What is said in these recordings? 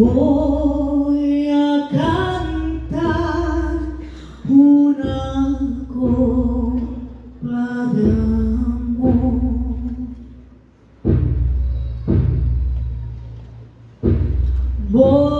Voy a cantar una copla de amor.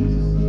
Jesus.